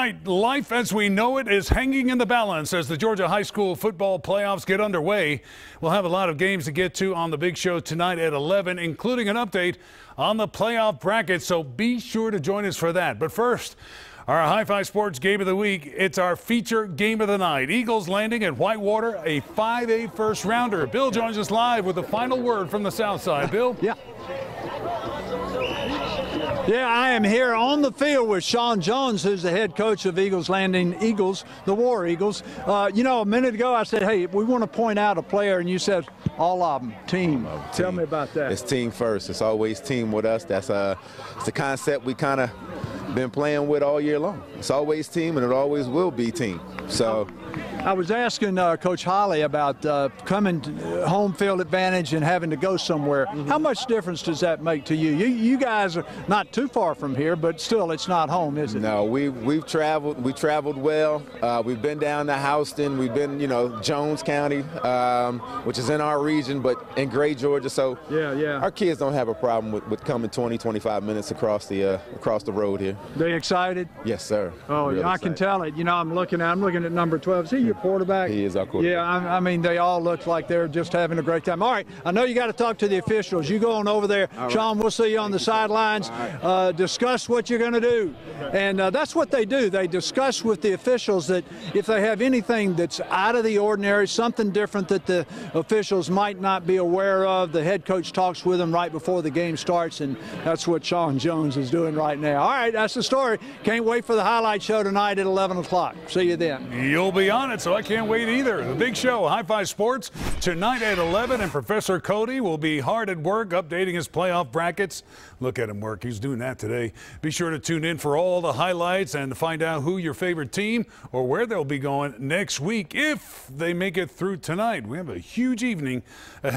Life as we know it is hanging in the balance as the Georgia High School football playoffs get underway. We'll have a lot of games to get to on the big show tonight at 11, including an update on the playoff bracket. So be sure to join us for that. But first, our High Five Sports Game of the Week. It's our feature game of the night. Eagles Landing at Whitewater, a 5A first rounder. Bill joins us live with the final word from the South Side. Bill? Yeah. Yeah, I am here on the field with Sean Jones, who's the head coach of Eagles Landing Eagles, the War Eagles. Uh, you know, a minute ago I said, hey, we want to point out a player, and you said all of them, team. Oh, team. Tell me about that. It's team first. It's always team with us. That's uh, it's the concept we kind of been playing with all year long. It's always team, and it always will be team. So. I was asking uh, Coach Holly about uh, coming home field advantage and having to go somewhere. Mm -hmm. How much difference does that make to you? You, you guys are not too far from here, but still, it's not home, is it? No, we we've traveled. We traveled well. Uh, we've been down to Houston. We've been, you know, Jones County, um, which is in our region, but in Gray, Georgia. So yeah, yeah. Our kids don't have a problem with, with coming 20, 25 minutes across the uh, across the road here. They excited? Yes, sir. Oh, really I excited. can tell it. You know, I'm looking at I'm looking at number 12. See your quarterback? He is our quarterback. Yeah, I, I, mean, they all look like they're just having a great time. All right, I know you got to talk to the officials. You go on over there. All Sean, we'll see you on the sidelines. Right. Uh, discuss what you're going to do. And uh, that's what they do. They discuss with the officials that if they have anything that's out of the ordinary, something different that the officials might not be aware of, the head coach talks with them right before the game starts, and that's what Sean Jones is doing right now. All right, that's the story. Can't wait for the highlight show tonight at 11 o'clock. See you then. You'll be on it, so I can't wait either. The big show, High Five Sports, tonight at 11, and Professor Cody will be hard at work updating his playoff brackets. Look at him work. He's doing that today. Be sure to tune in for all the highlights and to find out who your favorite team or where they'll be going next week if they make it through tonight. We have a huge evening ahead.